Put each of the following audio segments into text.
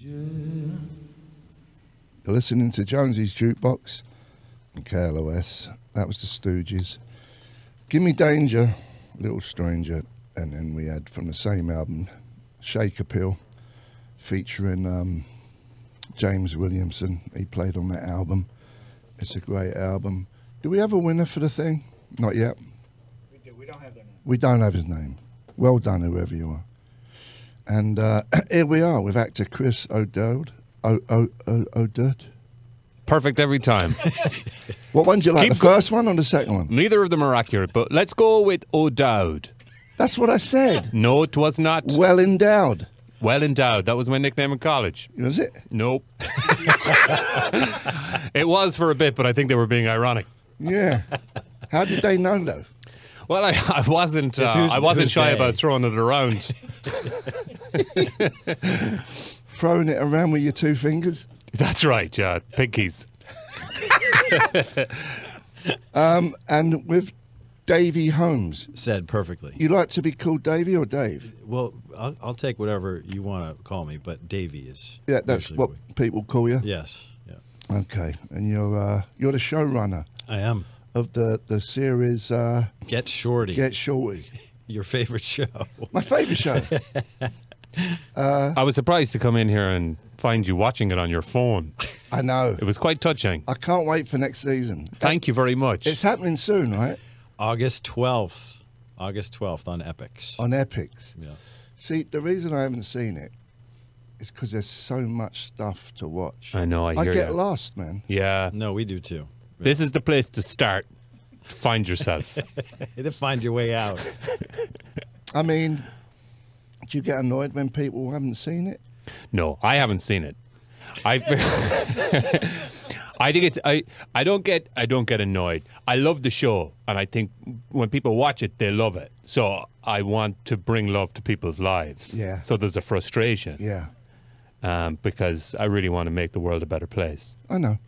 You're listening to Jonesy's Jukebox and KLOS. That was the Stooges. Give Me Danger, Little Stranger. And then we had from the same album, Shake Appeal, featuring um, James Williamson. He played on that album. It's a great album. Do we have a winner for the thing? Not yet. We do. We don't have their name. We don't have his name. Well done, whoever you are. And uh, here we are with actor Chris O'Dowd. O- O- O- O'Dowd. Perfect every time. What one do you like, Keep the go- first one or the second one? Neither of them are accurate, but let's go with O'Dowd. That's what I said. No, it was not. Well endowed. Well endowed. That was my nickname in college. Was it? Nope. it was for a bit, but I think they were being ironic. Yeah. How did they know though? Well, I, I wasn't. Uh, I wasn't shy about throwing it around. Throwing it around with your two fingers? That's right. Yeah, pinkies. And with Davey Holmes. Said perfectly. You like to be called Davey or Dave? Well, I'll, I'll take whatever you want to call me, but Davey is. Yeah, that's what we- people call you. Yes. Yeah. Okay. And you're uh, you're the showrunner I am. of the the series uh, Get Shorty. Get Shorty. your favorite show. My favourite show. Uh, I was surprised to come in here and find you watching it on your phone. I know. It was quite touching. I can't wait for next season. Thank you very much. It's happening soon, right? August 12th. August 12th on Epix. On Epix. yeah. See, the reason I haven't seen it is because there's so much stuff to watch. I know. I I hear get you. lost, man. Yeah. No, we do too. This is the place to start. Find yourself. To find your way out. I mean, do you get annoyed when people haven't seen it? No, I haven't seen it. I I think it's I I don't get I don't get annoyed. I love the show and I think when people watch it they love it. So I want to bring love to people's lives. Yeah. So there's a frustration. Yeah, Um, because I really want to make the world a better place. I know.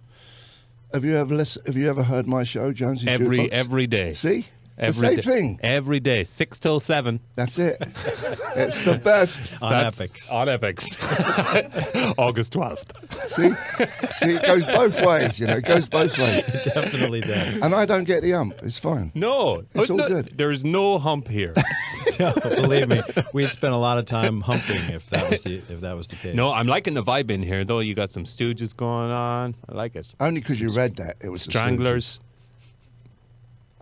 Have you ever listen, Have you ever heard my show, Jonesy's Every Jukebox? every day. See, it's Every the same day. thing. Every day. Six till seven. That's it. it's the best. On That's Epix. On Epix. August twelfth. See, see, it goes both ways. You know, it goes both ways. Definitely does. And I don't get the hump. It's fine. No. It's Oh, all no, good. There's no hump here. No, believe me, we'd spent a lot of time humping if that was the if that was the case. No, I'm liking the vibe in here, though. You got some Stooges going on. I like it. Only because you read that it was the Stranglers.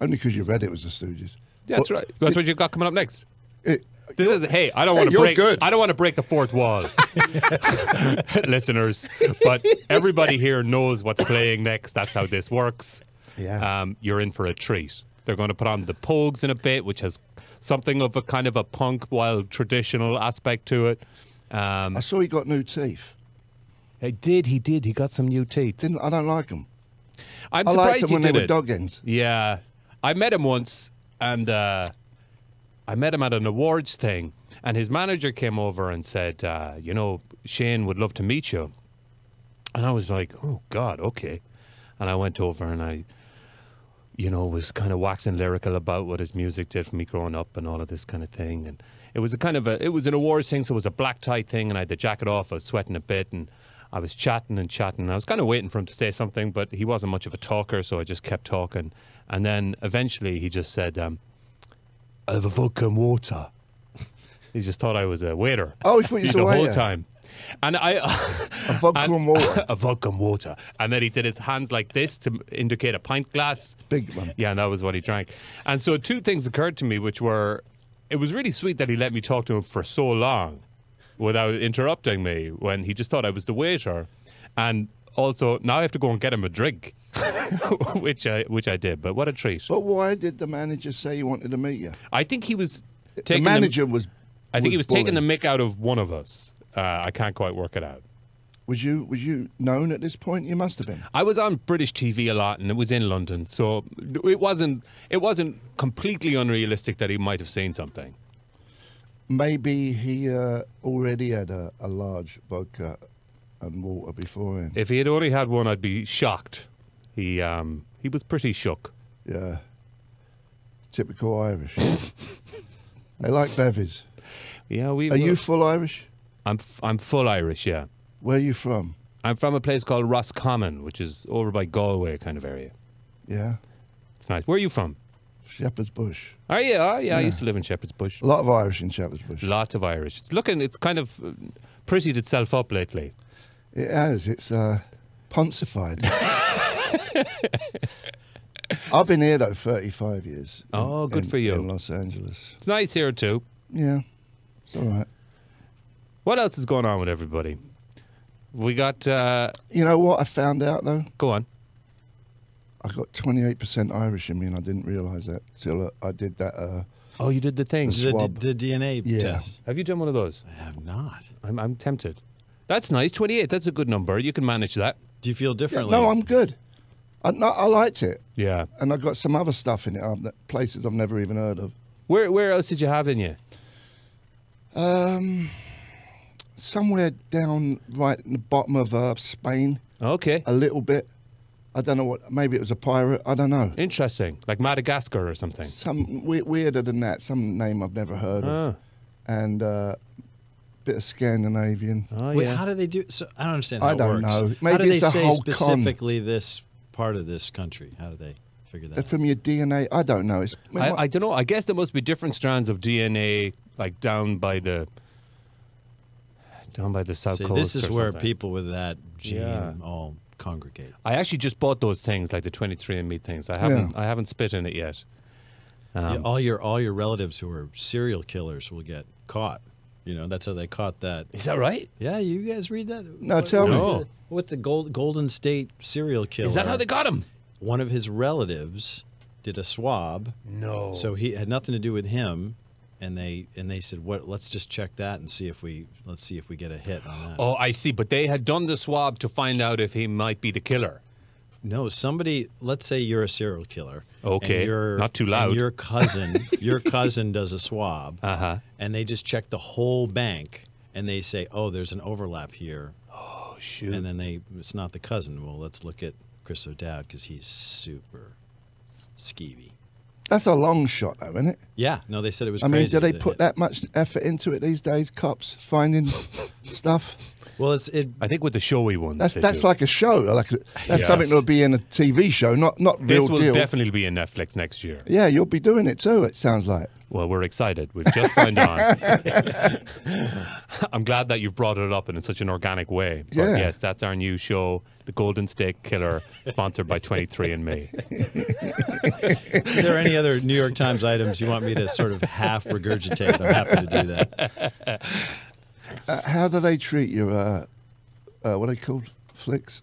Only because you read it was the Stooges. Yeah, That's Well, right. That's what you got coming up next. It, This is hey. I don't want to you're break. good. I don't want to break the fourth wall, listeners. But everybody here knows what's playing next. That's how this works. Yeah. Um, you're in for a treat. They're going to put on the Pogues in a bit, which has something of a kind of a punk, while traditional aspect to it. Um, I saw he got new teeth. he did. He did. He got some new teeth. Didn't I? Don't like them. I'm I surprised liked them when they were it. dog ends. Yeah, I met him once, and uh, I met him at an awards thing, and his manager came over and said, uh, "You know, Shane would love to meet you." And I was like, "Oh God, okay." And I went over and I, you know, was kind of waxing lyrical about what his music did for me growing up and all of this kind of thing. And it was a kind of a, it was an awards thing, so it was a black tie thing, and I had the jacket off. I was sweating a bit, and I was chatting and chatting. And I was kind of waiting for him to say something, but he wasn't much of a talker, so I just kept talking. And then eventually he just said, um, "I have a vodka and water." he just thought I was a waiter. Oh, he thought you a the whole time. And I, A vodka and- and water. a vodka and water. And then he did his hands like this to indicate a pint glass. Big one. Yeah, and that was what he drank. And so two things occurred to me, which were, it was really sweet that he let me talk to him for so long without interrupting me when he just thought I was the waiter. And also, now I have to go and get him a drink, which I which I did. But what a treat! But why did the manager say he wanted to meet you? I think he was The taking manager was. I think he was taking the bullying. mick out of one of us. Uh, I can't quite work it out. Was you was you known at this point? You must have been. I was on British TV a lot, and it was in London, so it wasn't it wasn't completely unrealistic that he might have seen something. Maybe he uh, already had a, a large vodka and water beforehand. If he had only had one, I'd be shocked. He um he was pretty shook. yeah. Typical Irish. they like bevies. Yeah, we. Are you full Irish? I'm f- I'm full Irish. Yeah. Where are you from? I'm from a place called Roscommon, which is over by Galway kind of area. Yeah, It's nice. Where are you from? Shepherd's Bush. Oh yeah, oh, yeah. I used to live in Shepherd's Bush. A lot of Irish in Shepherd's Bush. Lots of Irish. It's looking. It's kind of uh, prettied itself up lately. It has. It's uh, ponsified. I've been here though 35 years. in- Oh, good in- for you. In Los Angeles. It's nice here too. Yeah, it's all right. What else is going on with everybody? We got. Uh, You know what I found out though? go on. I got 28% Irish in me, and I didn't realise that till uh, I did that. Uh, Oh, you did the thing. The The, the DNA Yeah. test. Have you done one of those? I have not. I'm, I'm tempted. That's nice. 28. That's a good number. You can manage that. Do you feel yeah, differently? no, I'm good. I, no, I liked it, Yeah. and I got some other stuff in it, um, that places I've never even heard of. Where Where else did you have in you? Um, somewhere down right in the bottom of uh, Spain, Okay. a little bit. I don't know what. Maybe it was a pirate. I don't know. Interesting. Like Madagascar or something. Some weirder than that. Some name I've never heard of, Ah. and uh, bit of Scandinavian. Oh, Wait, yeah. how do they do? So I don't understand. How I it don't works. know. how Maybe do they it's a say whole con. specifically this part of this country? How do they figure that? They're out? from your DNA. I don't know. It's, I, I don't know. I guess there must be different strands of DNA, like down by the down by the south See, coast. this is or where something. people with that gene Yeah. all congregate. I actually just bought those things, like the 23andMe things. I haven't. I haven't spit in it yet. Um, Yeah, all your all your relatives who are serial killers will get caught. You know, that's how they caught that. Is that right? Yeah, you guys read that? No, What- tell what me. was No. the- What's the Gold, Golden State serial killer? Is that how they got him? One of his relatives did a swab, No. so he had nothing to do with him, and they and they said, "What? Let's just check that and see if we let's see if we get a hit on that." Oh, I see. But they had done the swab to find out if he might be the killer. No, somebody. Let's say you're a serial killer. Okay, and you're, not too and loud. your cousin, your cousin does a swab, Uh huh. and they just check the whole bank, and they say, "Oh, there's an overlap here," Oh shoot. and then they it's not the cousin. Well, let's look at Chris O'Dowd because he's super skeevy. That's a long shot, though, isn't it? Yeah, no, they said it was. I mean, crazy do they put it- that much effort into it these days? Cops finding stuff. Well, it's it. I think with the showy ones. That's that's do. like a show. Like a, that's Yes. something that would be in a TV show, not not This real will definitely be in Netflix next year. yeah, you'll be doing it too. It sounds like. Well, we're excited. We've just signed on. I'm glad that you've brought it up in such an organic way. But Yeah. yes, that's our new show, The Golden State Killer, sponsored by 23andMe. Are there any other New York Times items you want me to sort of half regurgitate? I'm happy to do that. Uh, how do they treat your uh, uh, what are they called? Flicks,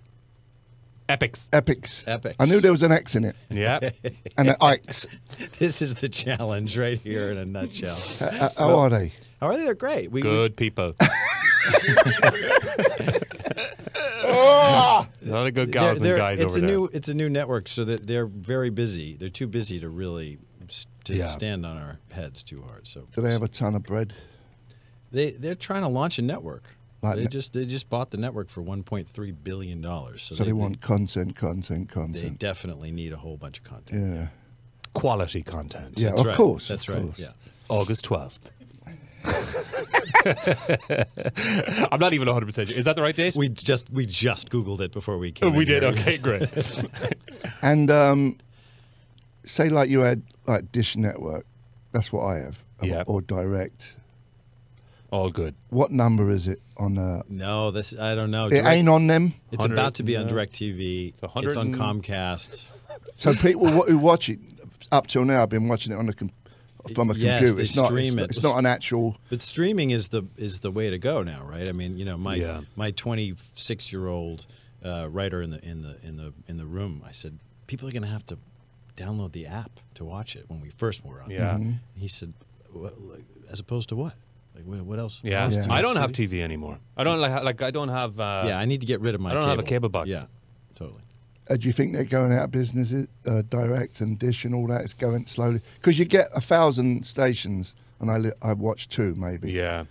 Epix. Epix. Epix. I knew there was an X in it, Yeah. and an X. This is the challenge right here in a nutshell. Uh, how are they? How are they? They're great. We, we- Good people. a lot of good they're- they're- and guys it's over a there. new it's a new network, so that they're very busy. They're too busy to really s- to Yeah. stand on our heads too hard. So Do they have a ton of bread? They they're trying to launch a network. Like they ne- just they just bought the network for 1.3 billion dollars. So, So they want content, content, content. they definitely need a whole bunch of content. Yeah, Quality content. yeah. That's of right. course, That's of right. course. Yeah. August 12th. I'm not even 100% Is that the right date? We just we just googled it before we came. we in did. here. Okay, great. And um, say like you had like Dish Network, that's what I have, or- Yeah. or Direct. All good. What number is it on? Uh, No, this I don't know. it Direct- ain't on them. It's about to be on. DirecTV. It's It's on Comcast. So people who watch it up till now, have been watching it on the com- from a Yes, computer. they It's not. It's, it. it's not an actual. But streaming is the is the way to go now, right? I mean, you know, my Yeah. my 26 year old uh, writer in the in the in the in the room, I said, people are going to have to download the app to watch it when we first were on. Yeah. Mm-hmm. He said, what, as opposed to what? Like, what what else? Yeah. Yeah. I don't have? TV anymore. I don't like like I don't have uh yeah, I need to get rid of my. I don't have a cable box. Yeah, totally. Uh, do you think they're going out of business? Uh, direct and Dish and all that is going slowly because you get a thousand stations, and I li- I watch two maybe, Yeah.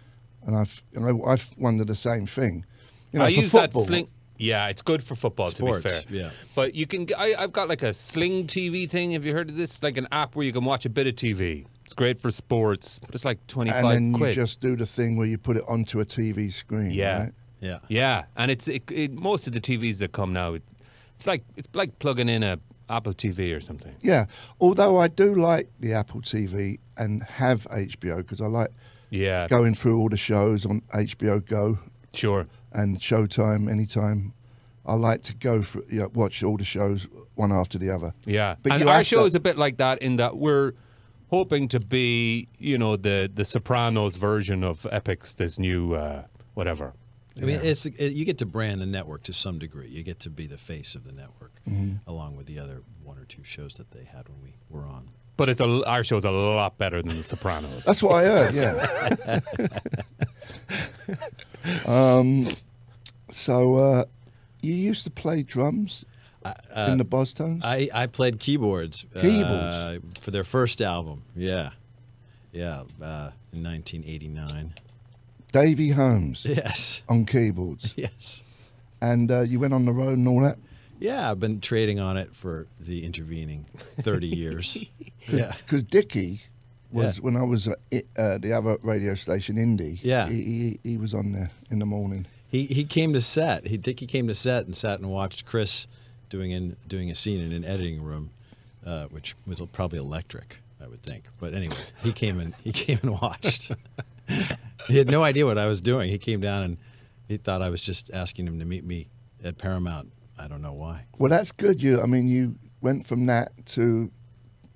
and I've and I, I've wondered the same thing. You know, I for use football, that sling. Yeah, it's good for football Sports, to be fair. yeah. But you can. I've got like a Sling TV thing. Have you heard of this? Like an app where you can watch a bit of TV. It's great for sports, but it's like twenty and five then quid. you just do the thing where you put it onto a TV screen. Yeah. right? Yeah. Yeah, and it's it, it, most of the TVs that come now. It, it's like it's like plugging in a Apple TV or something. Yeah. Although I do like the Apple TV and have HBO because I like Yeah, going through all the shows on HBO Go sure. and Showtime anytime. I like to go through, you know, watch all the shows one after the other. Yeah, But and our show to- is a bit like that in that we're hoping to be, you know, the the Sopranos version of Epix this new uh, whatever. I mean, it's it, you get to brand the network to some degree. You get to be the face of the network, Mm-hmm. along with the other one or two shows that they had when we were on. But it's a our show's a lot better than the Sopranos. That's what I heard. Yeah. um, so uh, you used to play drums in the Bosstones. I, I played keyboards. Keyboards? uh, for their first album. Yeah, yeah, uh, in 1989. Davey Holmes Yes, on keyboards, yes. and uh, you went on the road and all that. Yeah, I've been trading on it for the intervening 30 years. yeah. Because Dickie was Yeah. when I was at uh, the other radio station, Indie. Yeah. he, he, he was on there in the morning. He he came to set. He Dickie came to set and sat and watched Chris doing in doing a scene in an editing room, uh, which was probably electric, I would think. But anyway, he came and he came and watched. he had no idea what I was doing. He came down and he thought I was just asking him to meet me at Paramount. I don't know why. Well, that's good. You, I mean, you went from that to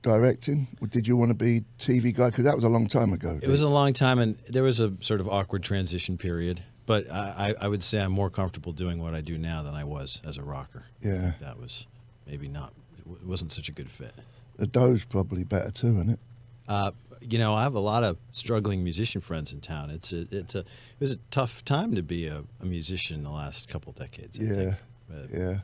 directing. Did you want to be TV guy? Because that was a long time ago. It was a long time, and there was a sort of awkward transition period. But I, I would say I'm more comfortable doing what I do now than I was as a rocker. Yeah. That was maybe not. It wasn't such a good fit. the dough's probably better too, isn't it? Uh, you know, I have a lot of struggling musician friends in town. It's a, it's a, it was a tough time to be a, a musician the last couple decades. I Yeah, think. But, yeah.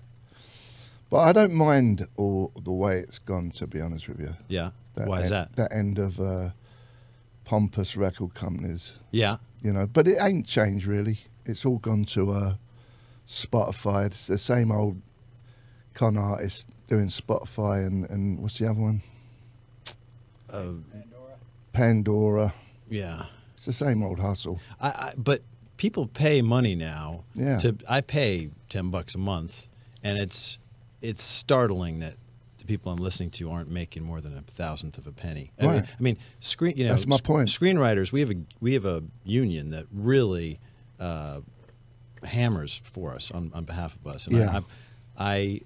But I don't mind all the way it's gone. To be honest with you, yeah. Why is that? That end of uh, pompous record companies, Yeah. You know. But it ain't changed really. It's all gone to uh, Spotify. It's the same old con artist doing Spotify and, and what's the other one? Uh, Pandora. Pandora. yeah. It's the same old hustle. I, I, but people pay money now. Yeah. To I pay ten bucks a month, and it's it's startling that the people I'm listening to aren't making more than a thousandth of a penny. I mean, I mean, screen. You know, That's my sc- point. Screenwriters, we have a we have a union that really uh, hammers for us on, on behalf of us. And Yeah. I, I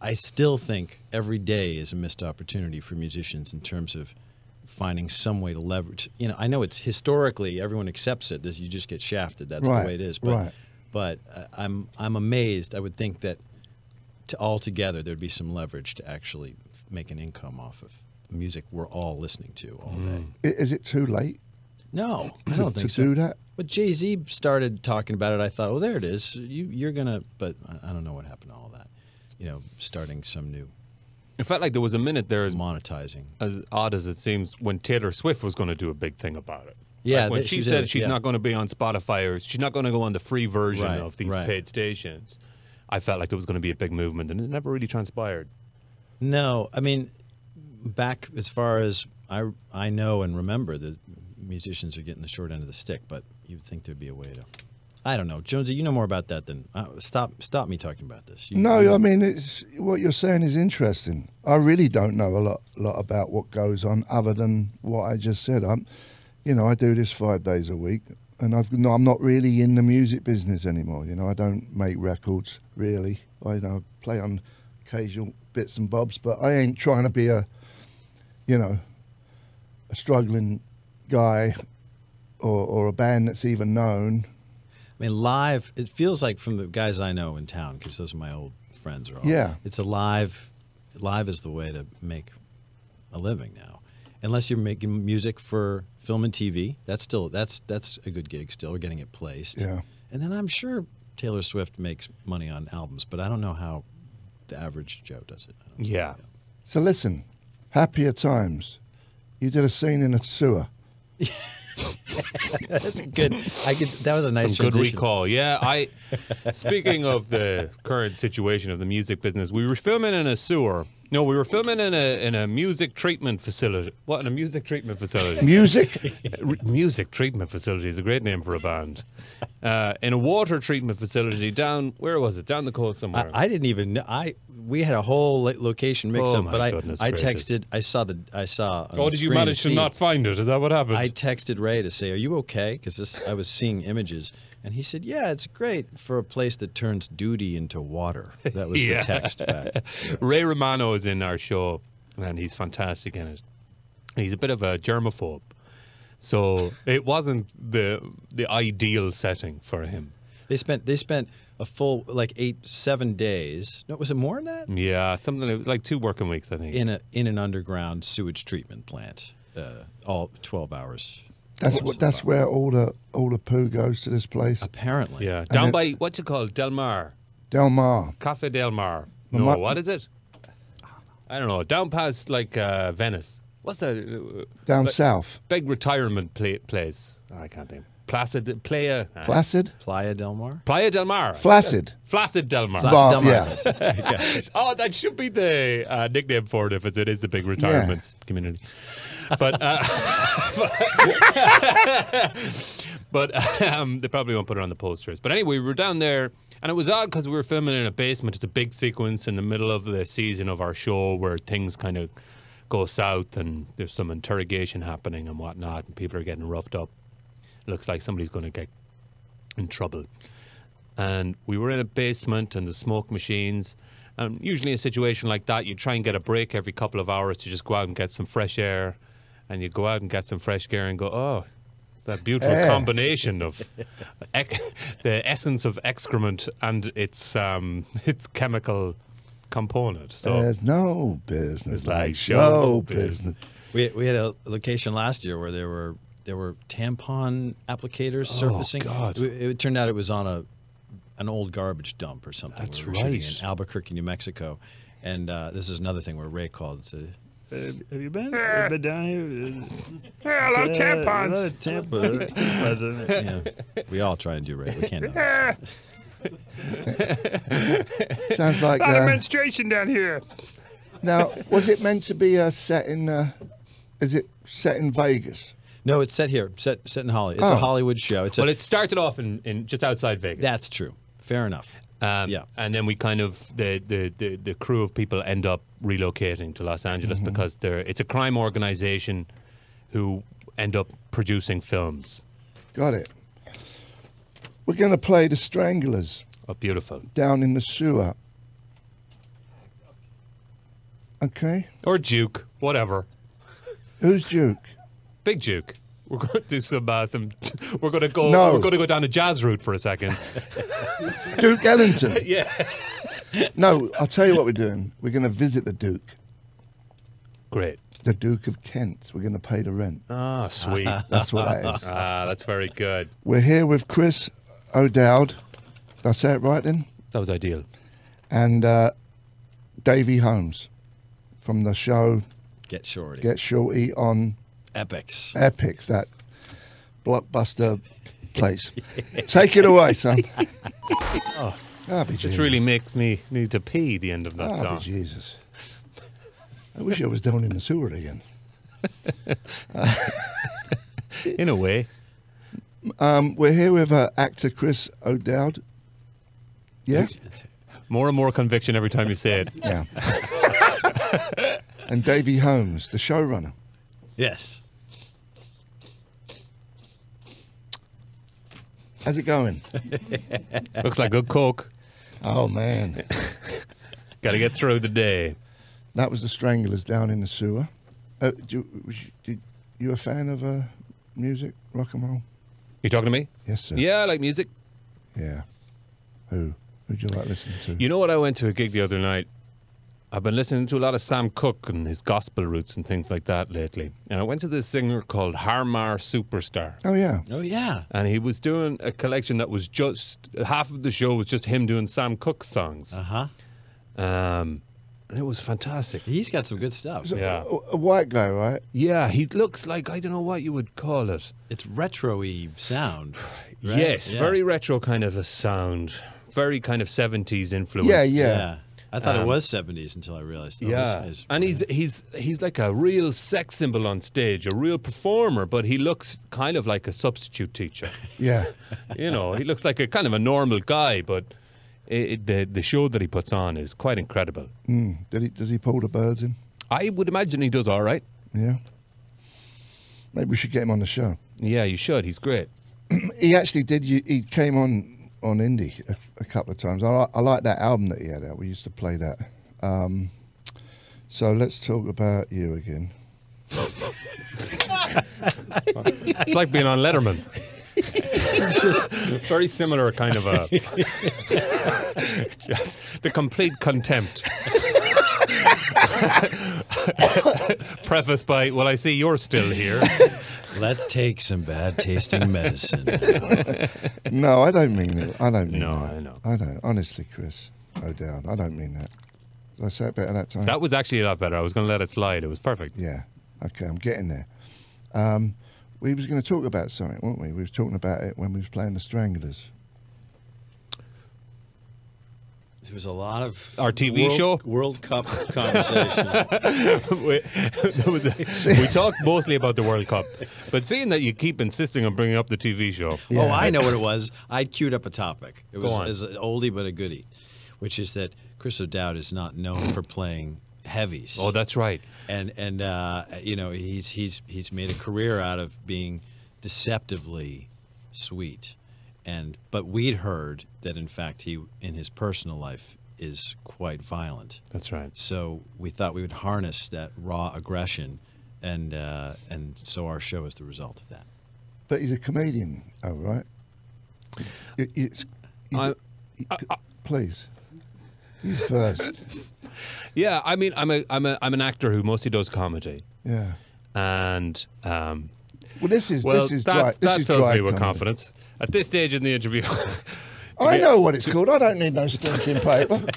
I still think every day is a missed opportunity for musicians in terms of finding some way to leverage. You know, I know it's historically everyone accepts it. This you just get shafted. That's Right, the way it is. But right. but uh, I'm I'm amazed. I would think that to altogether there'd be some leverage to actually make an income off of music we're all listening to all day. Mm. Is it too late No, I don't to think so. do that? But Jay Z started talking about it. I thought, oh, there it is. You, you're gonna. But I, I don't know what happened to all that. You know, starting some new It felt like there was a minute there, as, monetizing. as odd as it seems, when Taylor Swift was going to do a big thing about it. Yeah, Like when that she she said did, she's yeah. not going to be on Spotify or she's not going to go on the free version Right, of these right. paid stations. I felt like there was going to be a big movement, and it never really transpired. No, I mean, back as far as I I know and remember, the musicians are getting the short end of the stick. But you'd think there'd be a way to. I don't know, Jonesy. You know more about that than uh, stop. Stop me talking about this. You, No, you- I mean it's what you're saying is interesting. I really don't know a lot, lot about what goes on other than what I just said. I'm, you know, I do this five days a week, and I've no, I'm not really in the music business anymore. You know, I don't make records really. I you know play on occasional bits and bobs, but I ain't trying to be a, you know, a struggling guy, or or a band that's even known. I mean, live. It feels like from the guys I know in town, because those are my old friends. Are all, Yeah. It's a live. Live is the way to make a living now, unless you're making music for film and TV. That's still that's that's a good gig still. Or getting it placed. Yeah. And then I'm sure Taylor Swift makes money on albums, but I don't know how the average Joe does it. I don't know. Yeah. So listen, happier times. You did a scene in a sewer. That's a good. I could. That was a nice Some good recall. Yeah, I. speaking of the current situation of the music business, we were filming in a sewer No, we were filming in a in a music treatment facility. What in a music treatment facility? Music? Music treatment facility is a great name for a band. Uh, in a water treatment facility down where was it? Down the coast somewhere. I, I didn't even know. I we had a whole location mix Oh, up, but I I gracious. texted. I saw the I saw. oh, did you manage to not find it? Is that what happened? I texted Ray to say, "Are you okay?" Because this I was seeing images, and he said, "Yeah, it's great for a place that turns duty into water." That was Yeah. the text back. Ray Romano is in our show, and he's fantastic in it. He's a bit of a germaphobe, so it wasn't the the ideal setting for him. They spent they spent a full like eight seven days. No, was it more than that? Yeah, something like- like two working weeks, I think. In a in an underground sewage treatment plant, uh, all twelve hours. That's what. That's where all the all the poo goes to this place. Apparently, yeah, down then- by what's it called, Del Mar, Del Mar. Cafe Del Mar. No, Ma- what is it? I don't know. Down past like uh, Venice. What's that Down But- south. big retirement pla- place? I can't think. Placid Playa. uh, Placid. Playa Del Mar. Playa Del Mar. Flaccid. Flaccid Del Mar. Placid Del Mar, yeah. that's it. Okay. Oh, that should be the uh, nickname for it if it's, it is the big retirement community. But uh, but um, they probably won't put it on the posters. But anyway, we were down there, and it was odd because we were filming in a basement. It's a big sequence in the middle of the season of our show where things kind of go south, and there's some interrogation happening and whatnot, and people are getting roughed up. It looks like somebody's going to get in trouble and we were in a basement and the smoke machines. And usually, in a situation like that, you try and get a break every couple of hours to just go out and get some fresh air. And you go out and get some fresh air and go, oh, that beautiful Yeah. combination of ec- the essence of excrement and its um, its chemical component. So There's no business like like show show business. business. We we had a location last year where there were there were tampon applicators surfacing. Oh, God. It, it turned out it was on a an old garbage dump or something. That's we right. in Albuquerque, New Mexico, and uh, this is another thing where Ray called and said. Uh, have you been? Have you been down here? hello, Uh, a tampons. lot of tampa- tampons in it. Yeah, we all try and do right. We can't. do this. Sounds like. lot of Uh, menstruation down here. now, was it meant to be a set in? Uh, is it set in Vegas? No, it's set here, set set in Hollywood. It's Oh. a Hollywood show. It's a, it started off in, in just outside Vegas. that's true. Fair enough. Um, Yeah. And then we kind of the, the, the, the crew of people end up relocating to Los Angeles because they're it's a crime organization who end up producing films. Got it. We're going to play the Stranglers Oh, beautiful. down in the sewer. Okay. Or Duke, whatever. Who's Duke? Big Duke. We're going to do some uh, some. We're going to go. No. We're going to go down the jazz route for a second. Duke Ellington. yeah. No, I'll tell you what we're doing. We're going to visit the Duke, Great. the Duke of Kent. We're going to pay the rent. Ah, sweet. That's what that is. ah, that's very good. We're here with Chris O'Dowd. Did I say it right then? That was ideal. And uh, Davey Holmes from the show Get shorty. Get Shorty on Epix. Epix, that blockbuster place. Take it away, son. oh, be It Jesus. really makes me need to pee. The end of that be song. Jesus. I wish I was down in the sewer again. In a way. Um, we're here with uh, actor Chris O'Dowd. Yeah? More and more conviction every time you say it. Yeah. and Davey Holmes, the showrunner. Yes. How's it going? Looks like good coke. Oh, man. Got to get through the day. That was the Stranglers down in the sewer. Uh, do, you- was you- did, you a fan of uh, music, rock and roll? You talking to me? Yes, sir. Yeah, I like music. Yeah. Who? Who'd you like listening to? You know what? I went to a gig the other night. I've been listening to a lot of Sam Cooke and his gospel roots and things like that lately. And I went to this singer called Harmar Superstar. oh, yeah. Oh yeah. And he was doing a collection that was just half of the show was just him doing Sam Cooke songs. Uh huh. Um, and it was fantastic. He's got some good stuff. So, Yeah. a, a white guy, right? Yeah, he looks like I don't know what you would call it. It's retro-y sound. right? Yes, Yeah. very retro kind of a sound. Very kind of 70s influence. Yeah, yeah. I thought it Um, was 70s until I realized. Oh, yeah, this is, and he's he's he's like a real sex symbol on stage, a real performer, but he looks kind of like a substitute teacher. Yeah. you know, he looks like a kind of a normal guy, but it, it- the the show that he puts on is quite incredible. Mm. Did he, does he pull the birds in? I would imagine he does all right. Yeah. Maybe we should get him on the show. Yeah, you should. He's great. He actually did. You, he came on on indie a, a couple of times. I, li- I like that album that he had out. We used to play that. Um, so let's talk about you again. It's like being on Letterman. It's just Very similar kind of a just the complete contempt. Prefaced by, "Well, I see you're still here." Let's take some bad tasting medicine. No, I don't mean it. I don't mean No, that. I know. I don't. Honestly, Chris O'Dowd, I don't mean that. Did I say it better that time? That was actually a lot better. I was going to let it slide. It was perfect. Yeah. Okay, I'm getting there. Um, we was going to talk about something, weren't we? We was talking about it when we was playing the Stranglers. There was a lot of Our TV World, show? World Cup conversation. we, there was a- we talked mostly about the World Cup, but seeing that you keep insisting on bringing up the TV show, Yeah. Oh, I know what it was. I queued up a topic. It Go was, on. it was an oldie but a goodie, which is that Chris O'Dowd is not known for playing heavies. oh, that's right. and and uh, you know he's he's he's made a career out of being deceptively sweet, and but we'd heard that in fact he in his personal life is quite violent. That's right. So we thought we would harness that raw aggression, and uh, and so our show is the result of that. But he's a comedian, oh, right? It- it's, you I- d- you c- please. You first. Yeah, I mean, I'm a, I'm a, I'm an actor who mostly does comedy, Yeah. and um, Well, this is well, this is that, dry. This that is fills dry me with comedy. confidence. At this stage in the interview, I know what it's called. I don't need no stinking paper.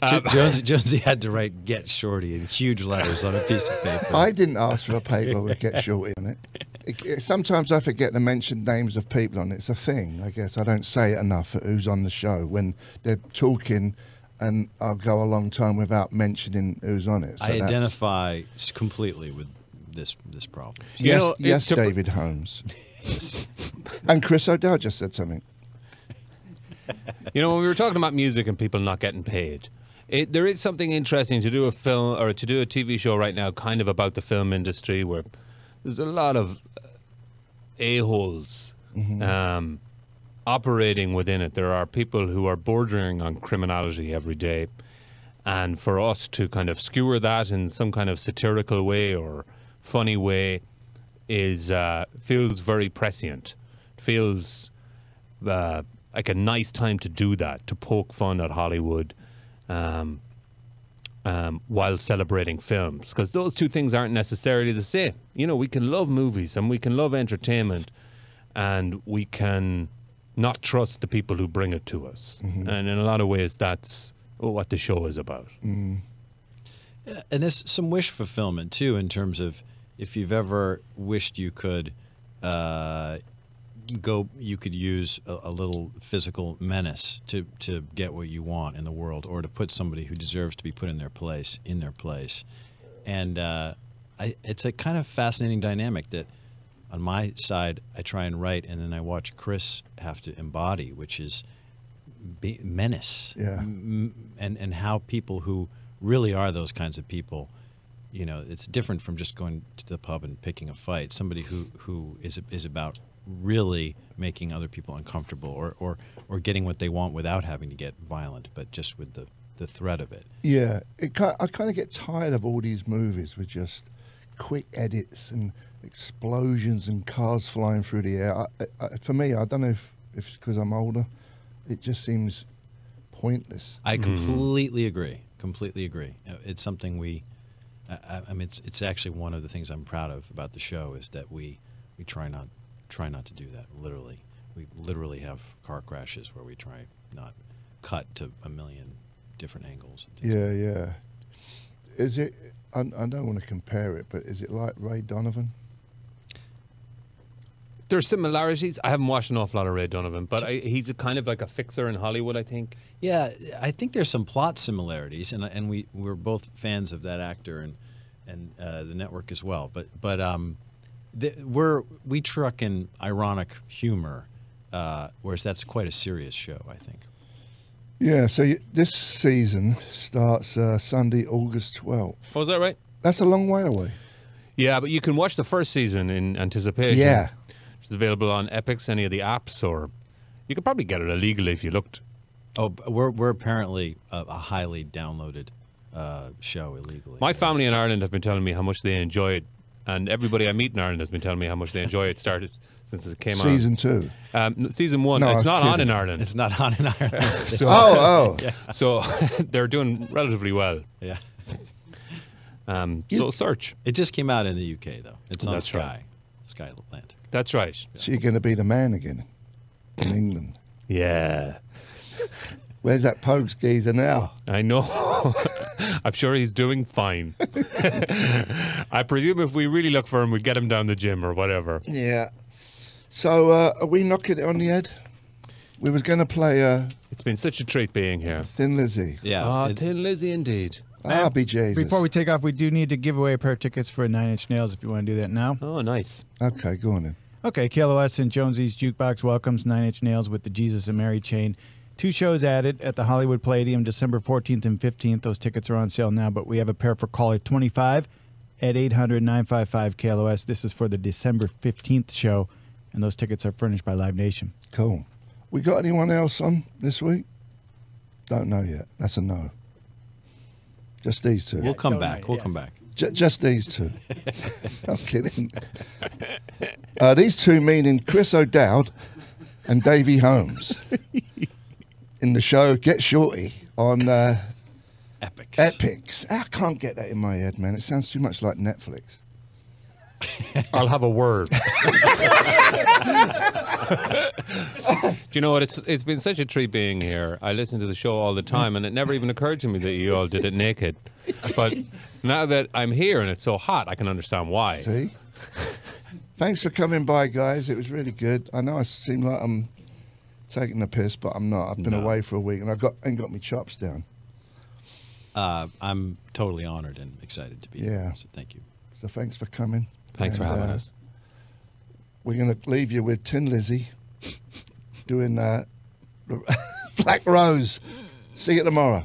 Um, Jo- Jonesy, Jonesy had to write "Get Shorty" in huge letters on a piece of paper. I didn't ask for a paper with Get Shorty on it. It- it- Sometimes I forget to mention names of people on it. It's a thing, I guess. I don't say it enough for who's on the show when they're talking, and I'll go a long time without mentioning who's on it. So I identify completely with this this problem. You Yes, know, yes, to- David Holmes. and Chris O'Dowd just said something. You know, when we were talking about music and people not getting paid, it, there is something interesting to do a film or to do a TV show right now, kind of about the film industry, where there's a lot of a holes um, operating within it. There are people who are bordering on criminality every day, and for us to kind of skewer that in some kind of satirical way or funny way is uh, feels very prescient. Feels uh, like a nice time to do that, to poke fun at Hollywood um, um, while celebrating films. Because those two things aren't necessarily the same. You know, we can love movies and we can love entertainment and we can not trust the people who bring it to us. And in a lot of ways, that's what the show is about. Yeah, and there's some wish fulfillment too, in terms of if you've ever wished you could uh, go, you could use a, a little physical menace to to get what you want in the world, or to put somebody who deserves to be put in their place in their place. And uh, I, it's a kind of fascinating dynamic that on my side I try and write, and then I watch Chris have to embody, which is be, menace Yeah. and and how people who really are those kinds of people you know it's different from just going to the pub and picking a fight somebody who who is is about really making other people uncomfortable or or or getting what they want without having to get violent but just with the the threat of it Yeah, it, I kind of get tired of all these movies with just quick edits and explosions and cars flying through the air. I, I, for me, I don't know if, if it's because I'm older. It just seems pointless. I completely agree. Completely agree. Uh, It's something we. I, I- mean, it's it's actually one of the things I'm proud of about the show is that we we try not try not to do that. Literally, we literally have car crashes where we try not cut to a million different angles. Yeah, yeah. Is it? I, I don't want to compare it, but is it like Ray Donovan? There's similarities. I haven't watched an awful lot of Ray Donovan, but I, he's a kind of like a fixer in Hollywood, I think. Yeah, I think there's some plot similarities, and and we we're both fans of that actor and and uh, the network as well. But but um, the, we're we truck in ironic humor, uh, whereas that's quite a serious show. I think. Yeah, so you, this season starts uh, Sunday, August 12th. Oh, is that right? That's a long way away. Yeah, but you can watch the first season in anticipation. Yeah. It's available on Epix, any of the apps, or you could probably get it illegally if you looked. Oh, we're we're apparently a, a highly downloaded uh, show illegally. My family in Ireland have been telling me how much they enjoy it, and everybody I meet in Ireland has been telling me how much they enjoy it. Started since it came out. Season two. on. Um, n- season one. No, it's I'm not on in Ireland. It's not on in Ireland. so, Oh, oh. so they're doing relatively well. yeah. Um, so search. It just came out in the UK though. It's on That's Sky, right. Sky Atlantic. That's right. So you're going to be the man again in England. Yeah, Where's that Pogues geezer now? I know. I'm sure he's doing fine. I presume if we really look for him, we'd get him down the gym or whatever. Yeah. So uh, are we knocking it on the head? We was going to play uh, It's been such a treat being here. Thin Lizzy. Yeah. Ah, it- Thin Lizzy indeed. I'll ah, be Jesus. Before we take off, we do need to give away a pair of tickets for Nine Inch Nails if you want to do that now. Oh, nice. Okay, go on then. Okay, KLOS and Jonesy's Jukebox welcomes Nine Inch Nails with the Jesus and Mary chain. Two shows added at the Hollywood Palladium December 14th and 15th. Those tickets are on sale now, but we have a pair for caller 25 at 800 955 KLOS. This is for the December 15th show, and those tickets are furnished by Live Nation. Cool. We got anyone else on this week? Don't know yet. That's a no. Just these two. we'll come don't back. know, We'll yeah. come back. J- just these two. I'm kidding. Uh, these two meaning Chris O'Dowd and Davey Holmes in the show Get Shorty on uh, Epix. Epix. I can't get that in my head, man. It sounds too much like Netflix. I'll have a word. Do you know what? It's it's been such a treat being here. I listen to the show all the time, and it never even occurred to me that you all did it naked. But now that I'm here and it's so hot, I can understand why. See? Thanks for coming by, guys. It was really good. I know I seem like I'm taking the piss, but I'm not. I've been No. away for a week and I got ain't got my chops down. Uh, I'm totally honored and excited to be Yeah. here. So thank you. So thanks for coming. Thanks for having uh, us. We're going to leave you with Thin Lizzy doing uh, Black Rose. See you tomorrow.